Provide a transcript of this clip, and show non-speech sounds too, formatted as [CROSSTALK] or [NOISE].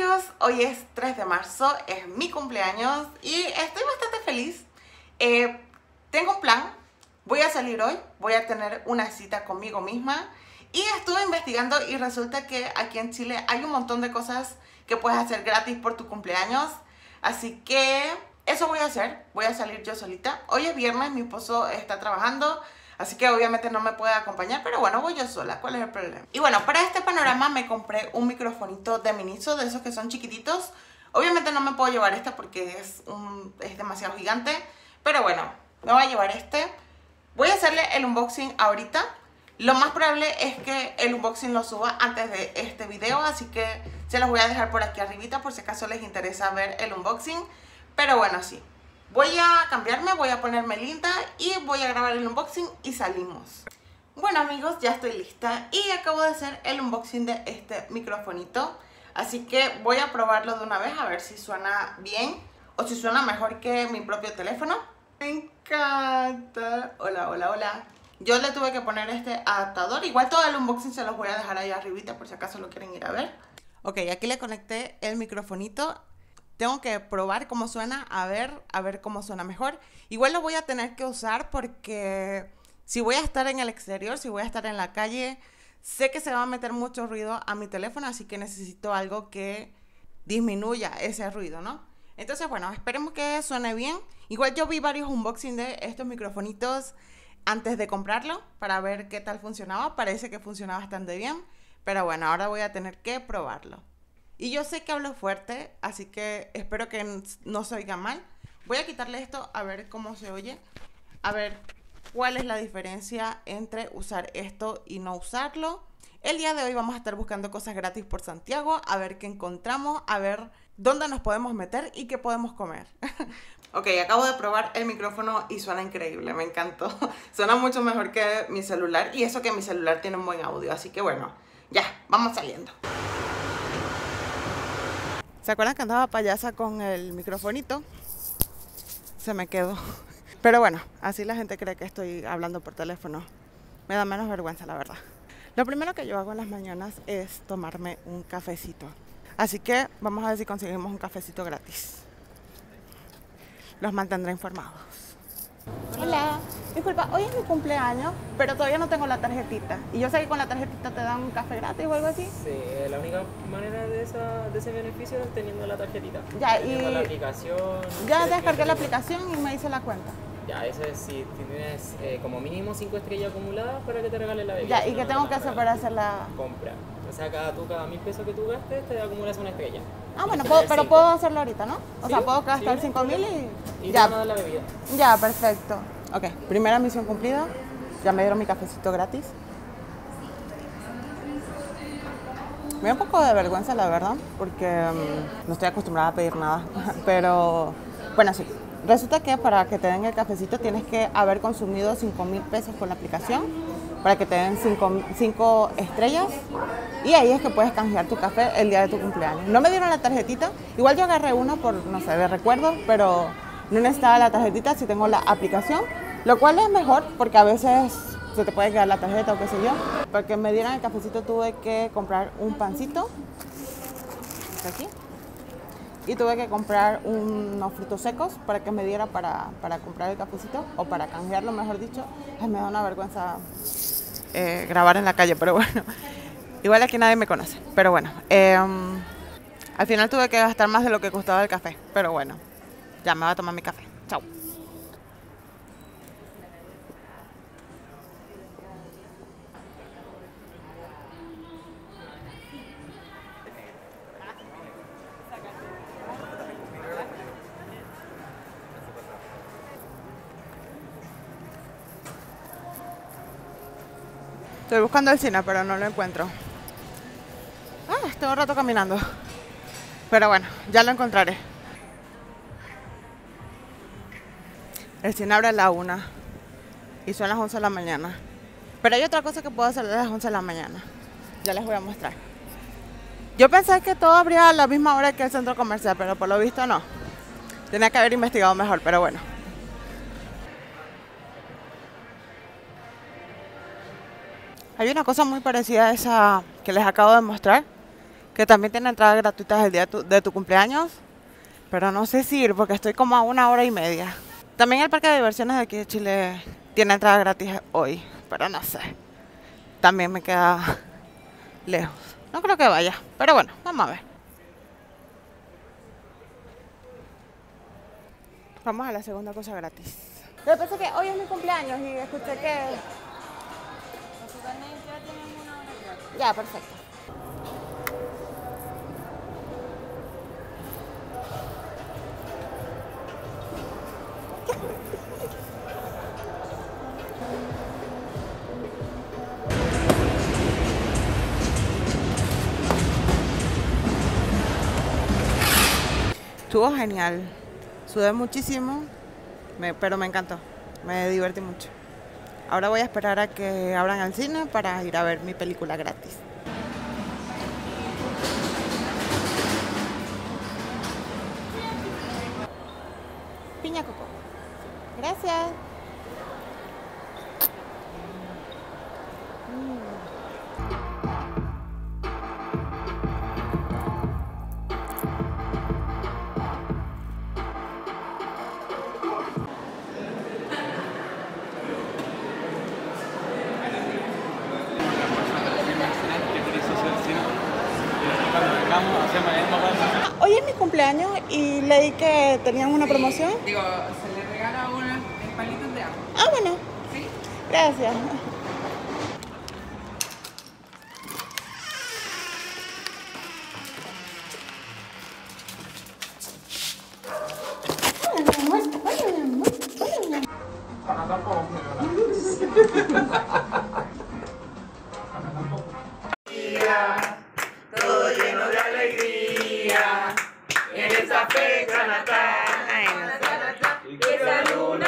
amigos, hoy es 3 de marzo, es mi cumpleaños y estoy bastante feliz. Eh, tengo un plan, voy a salir hoy, voy a tener una cita conmigo misma y estuve investigando y resulta que aquí en Chile hay un montón de cosas que puedes hacer gratis por tu cumpleaños. Así que eso voy a hacer, voy a salir yo solita. Hoy es viernes, mi esposo está trabajando, Así que obviamente no me puede acompañar, pero bueno, voy yo sola. ¿Cuál es el problema? Y bueno, para este panorama me compré un microfonito de Miniso, de esos que son chiquititos. Obviamente no me puedo llevar este porque es, un, es demasiado gigante. Pero bueno, me voy a llevar este. Voy a hacerle el unboxing ahorita. Lo más probable es que el unboxing lo suba antes de este video, así que se los voy a dejar por aquí arribita por si acaso les interesa ver el unboxing. Pero bueno, sí, Voy a cambiarme, voy a ponerme linda y voy a grabar el unboxing y salimos. Bueno amigos, ya estoy lista y acabo de hacer el unboxing de este microfonito. Así que voy a probarlo de una vez a ver si suena bien o si suena mejor que mi propio teléfono. Me encanta. Hola, hola, hola. Yo le tuve que poner este adaptador. Igual todo el unboxing se los voy a dejar ahí arribita por si acaso lo quieren ir a ver. Ok, aquí le conecté el microfonito tengo que probar cómo suena, a ver, a ver cómo suena mejor. Igual lo voy a tener que usar porque si voy a estar en el exterior, si voy a estar en la calle, sé que se va a meter mucho ruido a mi teléfono, así que necesito algo que disminuya ese ruido, ¿no? Entonces, bueno, esperemos que suene bien. Igual yo vi varios unboxing de estos microfonitos antes de comprarlo para ver qué tal funcionaba. Parece que funciona bastante bien, pero bueno, ahora voy a tener que probarlo. Y yo sé que hablo fuerte, así que espero que no se oiga mal. Voy a quitarle esto a ver cómo se oye. A ver cuál es la diferencia entre usar esto y no usarlo. El día de hoy vamos a estar buscando cosas gratis por Santiago, a ver qué encontramos, a ver dónde nos podemos meter y qué podemos comer. [LAUGHS] ok, acabo de probar el micrófono y suena increíble, me encantó. [LAUGHS] suena mucho mejor que mi celular y eso que mi celular tiene un buen audio, así que bueno, ya, vamos saliendo. ¿Se acuerdan que andaba payasa con el microfonito? Se me quedó. [LAUGHS] Pero bueno, así la gente cree que estoy hablando por teléfono. Me da menos vergüenza, la verdad. Lo primero que yo hago en las mañanas es tomarme un cafecito. Así que vamos a ver si conseguimos un cafecito gratis. Los mantendré informados. Hola, disculpa, hoy es mi cumpleaños, pero todavía no tengo la tarjetita. Y yo sé que con la tarjetita te dan un café gratis o algo así. Sí, la única manera de, esa, de ese beneficio es teniendo la tarjetita. Ya, y. la aplicación. Ya descargué la aplicación y me hice la cuenta. Ya, eso es si tienes eh, como mínimo 5 estrellas acumuladas para que te regalen la bebida. Ya, ¿y qué tengo que hacer para hacer la compra? O sea, cada, tú, cada mil pesos que tú gastes, te acumulas una estrella. Ah, bueno, pero puedo hacerlo ahorita, ¿no? O sea, puedo gastar sí, 5 mil y... y ya. Te la bebida. Ya, perfecto. Ok, primera misión cumplida. Ya me dieron mi cafecito gratis. Me da un poco de vergüenza, la verdad, porque mm, no estoy acostumbrada a pedir nada. [LAUGHS] Pero, bueno, sí. Resulta que para que te den el cafecito tienes que haber consumido 5 mil pesos con la aplicación para que te den 5 estrellas y ahí es que puedes canjear tu café el día de tu cumpleaños. No me dieron la tarjetita, igual yo agarré uno por, no sé, de recuerdo, pero no necesitaba la tarjetita si tengo la aplicación, lo cual es mejor porque a veces se te puede quedar la tarjeta o qué sé yo. Para que me dieran el cafecito tuve que comprar un pancito, aquí, y tuve que comprar unos frutos secos para que me diera para, para comprar el cafecito o para canjearlo, mejor dicho. me da una vergüenza eh, grabar en la calle, pero bueno, [LAUGHS] igual aquí nadie me conoce, pero bueno. Em, al final tuve que gastar más de lo que costaba el café, pero bueno, ya me voy a tomar mi café. Chao. Estoy buscando el cine, pero no lo encuentro. Ah, estoy un rato caminando. Pero bueno, ya lo encontraré. El cine abre a la una y son las 11 de la mañana. Pero hay otra cosa que puedo hacer a las 11 de la mañana. Ya les voy a mostrar. Yo pensé que todo abría a la misma hora que el centro comercial, pero por lo visto no. Tenía que haber investigado mejor, pero bueno. Hay una cosa muy parecida a esa que les acabo de mostrar, que también tiene entradas gratuitas el día de tu, de tu cumpleaños, pero no sé si ir porque estoy como a una hora y media. También el parque de diversiones de aquí de Chile tiene entrada gratis hoy, pero no sé. También me queda lejos. No creo que vaya, pero bueno, vamos a ver. Vamos a la segunda cosa gratis. Lo que pasa es que hoy es mi cumpleaños y escuché que... Ya, perfecto. Estuvo genial. Sudé muchísimo, pero me encantó. Me divertí mucho. Ahora voy a esperar a que abran el cine para ir a ver mi película gratis. Piña coco. Gracias. Hoy es mi cumpleaños y leí que tenían una promoción. Digo, se le regala unos palitos de agua. Ah, bueno. ¿Sí? Gracias.